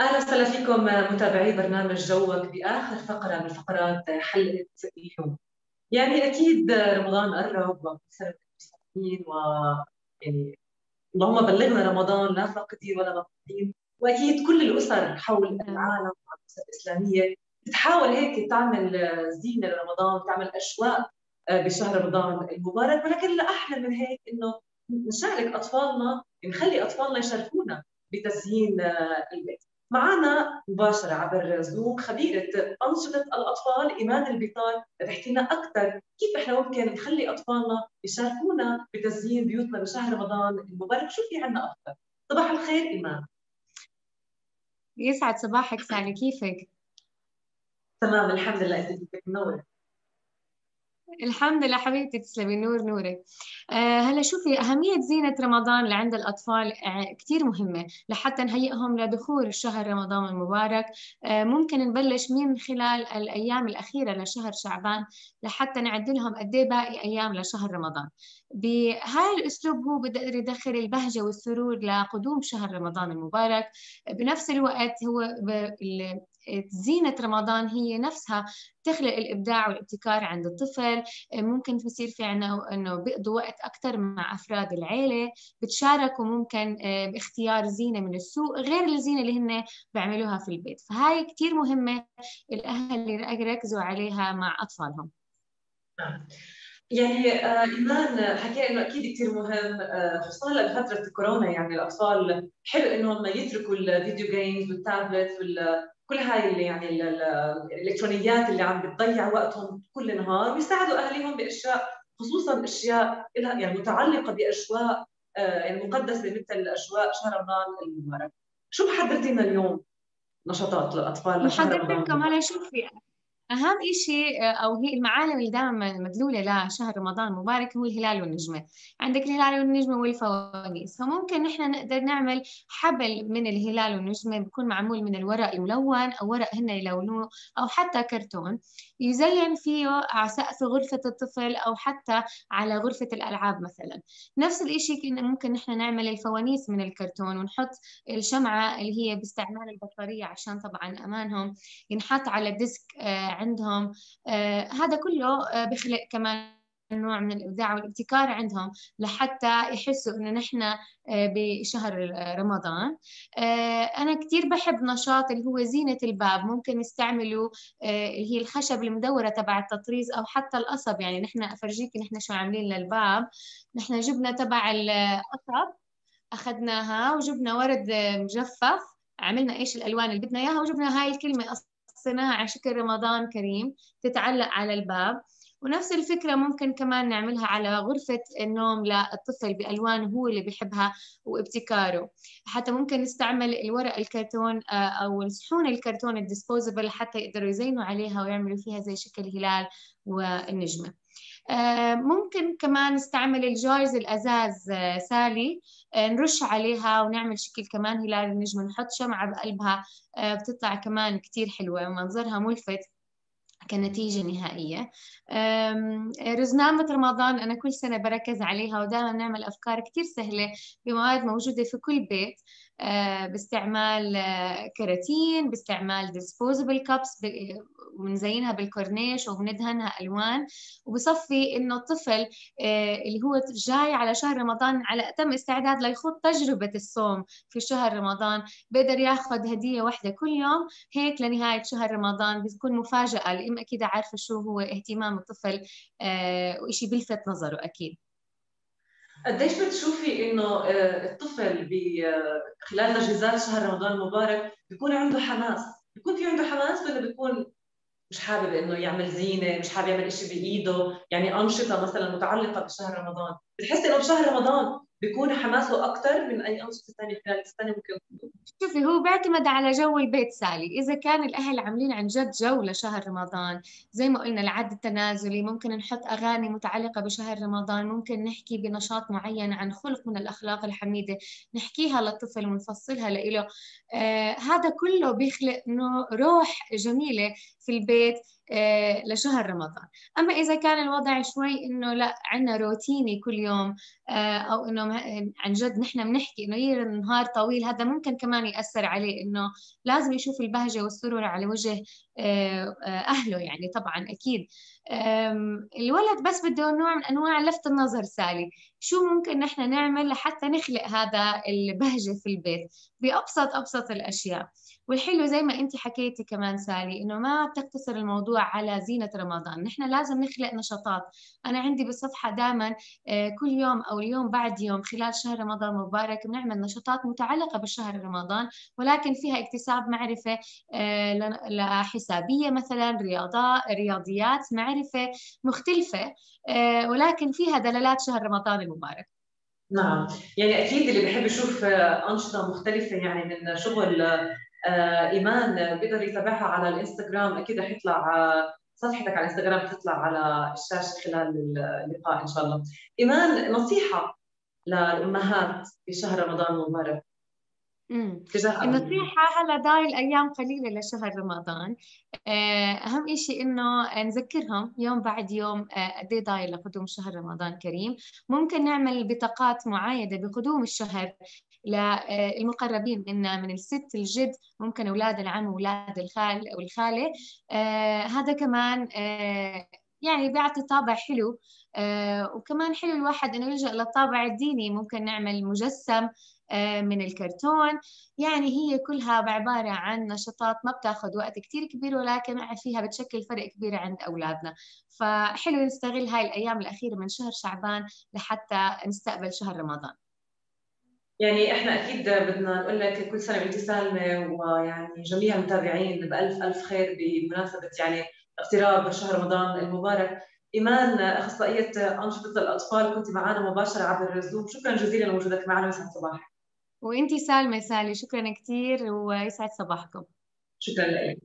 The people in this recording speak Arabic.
أهلا وسهلا فيكم متابعي برنامج جوك بآخر فقرة من فقرات حلقة اليوم. يعني أكيد رمضان قرب وصرت المسلمين و يعني اللهم بلغنا رمضان لا فاقدين ولا مفقودين وأكيد كل الأسر حول العالم الأسر الإسلامية بتحاول هيك تعمل زينة لرمضان تعمل اجواء بشهر رمضان المبارك. ولكن الأحلى من هيك إنه نشارك أطفالنا نخلي أطفالنا يشاركونا بتزيين البيت. معنا مباشرة عبر زوم خبيرة أنشطة الأطفال إيمان البطال تحكي لنا أكثر كيف إحنا ممكن نخلي أطفالنا يشاركونا بتزيين بيوتنا بشهر رمضان المبارك. شو في عنا أكثر. صباح الخير إيمان. يسعد صباحك سالي كيفك؟ تمام الحمد لله. أنت كيفك منورة؟ الحمد لله حبيبتي تسلمي نور نورك. آه هلا شوفي أهمية زينة رمضان لعند الأطفال آه كثير مهمة لحتى نهيئهم لدخول شهر رمضان المبارك. آه ممكن نبلش من خلال الأيام الأخيرة لشهر شعبان لحتى نعد لهم قد إيه باقي أيام لشهر رمضان. بهذا الأسلوب هو بيقدر يدخل البهجة والسرور لقدوم شهر رمضان المبارك. بنفس الوقت هو زينة رمضان هي نفسها تخلق الإبداع والابتكار عند الطفل. ممكن بصير في عنا أنه بيقضوا وقت أكثر مع أفراد العيلة بتشاركوا ممكن باختيار زينة من السوق غير الزينة اللي هن بيعملوها في البيت. فهاي كثير مهمة الأهل يركزوا عليها مع أطفالهم. يعني آه إيمان حكى إنه أكيد كثير مهم آه خصوصا لفترة كورونا يعني الأطفال حلو إنهم يتركوا الفيديو جيمز والتابلت وال كل هاي اللي يعني الإلكترونيات اللي عم بتضيع وقتهم كل النهار ويساعدوا أهاليهم باشياء خصوصا أشياء لها يعني متعلقة باجواء يعني مقدسة مثل اجواء شهر رمضان المبارك. شو محضرتي لنا اليوم؟ نشاطات للاطفال لشهر رمضان محضرتكم هلا شوفي أهم شيء أو هي المعالم اللي دائما مدلولة لشهر رمضان المبارك هو الهلال والنجمة. عندك الهلال والنجمة والفوانيس. فممكن نحن نقدر نعمل حبل من الهلال والنجمة بيكون معمول من الورق الملون أو ورق هن يلونوه أو حتى كرتون. يزين فيه على سقف غرفة الطفل أو حتى على غرفة الألعاب مثلا. نفس الشيء ممكن نحن نعمل الفوانيس من الكرتون ونحط الشمعة اللي هي باستعمال البطارية عشان طبعا أمانهم. ينحط على الديسك عندهم. آه هذا كله آه بخلق كمان نوع من الإبداع والابتكار عندهم لحتى يحسوا إنه نحن آه بشهر رمضان. أنا كثير بحب نشاط اللي هو زينة الباب. ممكن يستعملوا اللي هي الخشب المدورة تبع التطريز أو حتى القصب. يعني نحن أفرجيك نحن شو عاملين للباب. نحن جبنا تبع القصب أخذناها وجبنا ورد مجفف. عملنا إيش الألوان اللي بدنا إياها وجبنا هاي الكلمة على شكل رمضان كريم تتعلق على الباب. ونفس الفكرة ممكن كمان نعملها على غرفة النوم للطفل بألوان هو اللي بيحبها وابتكاره. حتى ممكن نستعمل الورق الكرتون أو الصحون الكرتون ال disposable حتى يقدروا يزينوا عليها ويعملوا فيها زي شكل الهلال والنجمة. ممكن كمان نستعمل ال jars الأزاز اللي نرش عليها ونعمل شكل كمان هلال النجمه نحط شمعة بقلبها بتطلع كمان كتير حلوة ومنظرها ملفت كنتيجة نهائية. رزنامة رمضان أنا كل سنة بركز عليها ودائما نعمل أفكار كتير سهلة بمواد موجودة في كل بيت. باستعمال كراتين باستعمال disposable كابس بنزينها بالكورنيش وبندهنها ألوان. وبصفي إنه الطفل اللي هو جاي على شهر رمضان على أتم استعداد ليخوض تجربة الصوم في شهر رمضان بقدر ياخذ هدية واحدة كل يوم. هيك لنهاية شهر رمضان بتكون مفاجأة الام أكيد عارفة شو هو اهتمام الطفل وشيء بيلفت نظره أكيد. قديش بتشوفي إنه الطفل خلال تجهيزات شهر رمضان المبارك بيكون عنده حماس؟ بيكون في عنده حماس ولا بيكون مش حابب إنه يعمل زينة مش حابب يعمل شيء بإيده يعني أنشطة مثلا متعلقة بشهر رمضان؟ بتحس إنه بشهر رمضان بيكون حماسه أكثر من أي أنشطة ثانية خلال السنة ممكن شوفي هو بيعتمد على جو البيت سالي. إذا كان الأهل عاملين عن جد جو لشهر رمضان زي ما قلنا العد التنازلي ممكن نحط أغاني متعلقة بشهر رمضان ممكن نحكي بنشاط معين عن خلق من الأخلاق الحميدة نحكيها للطفل ونفصلها له آه هذا كله بيخلق روح جميلة في البيت. لشهر رمضان. أما إذا كان الوضع شوي إنه لا عندنا روتيني كل يوم آه، أو إنه عن جد نحن بنحكي إنه يصير النهار طويل هذا ممكن كمان يأثر عليه إنه لازم يشوف البهجة والسرور على وجه أهله يعني طبعا أكيد. الولد بس بده نوع من أنواع لفت النظر سالي شو ممكن نحن نعمل لحتى نخلق هذا البهجة في البيت بأبسط أبسط الأشياء؟ والحلو زي ما انت حكيتي كمان سالي إنه ما بتقتصر الموضوع على زينة رمضان. نحن لازم نخلق نشاطات. أنا عندي بالصفحة دائما آه، كل يوم أو اليوم بعد يوم خلال شهر رمضان المبارك بنعمل نشاطات متعلقة بالشهر رمضان ولكن فيها اكتساب معرفة آه، لحسابيه مثلا رياضات رياضيات معرفة مختلفة آه، ولكن فيها دلالات شهر رمضان المبارك نعم يعني أكيد اللي بحب يشوف أنشطة مختلفة يعني من شغل آه، إيمان بيقدر يتابعها على الإنستغرام أكيد رح يطلع آه، صفحتك على الانستغرام تطلع على الشاشة خلال اللقاء إن شاء الله. إيمان نصيحة للأمهات في شهر رمضان المبارك. النصيحة هلا ضايل الأيام قليلة لشهر رمضان. آه، أهم إشي إنه نذكرهم يوم بعد يوم قد إيه ضايل لقدوم شهر رمضان كريم. ممكن نعمل بطاقات معايدة بقدوم الشهر للمقربين منا من الست الجد ممكن أولاد العم وأولاد الخال أو الخالة. آه هذا كمان آه يعني بيعطي طابع حلو. آه وكمان حلو الواحد إنه يلجأ للطابع الديني. ممكن نعمل مجسم آه من الكرتون. يعني هي كلها عبارة عن نشاطات ما بتاخذ وقت كتير كبير ولكن فيها بتشكل فرق كبير عند أولادنا. فحلو نستغل هاي الأيام الأخيرة من شهر شعبان لحتى نستقبل شهر رمضان. يعني إحنا أكيد بدنا نقول لك كل سنة وأنت سالمة ويعني جميع المتابعين بألف ألف خير بمناسبة يعني اقتراب شهر رمضان المبارك. إيمان أخصائية أنشطة الأطفال كنت معنا مباشرة عبر الزوم. شكرا جزيلا لوجودك معنا ويسعد صباحك. وانت سالمة سالي شكرا كثير ويسعد صباحكم. شكرا لك.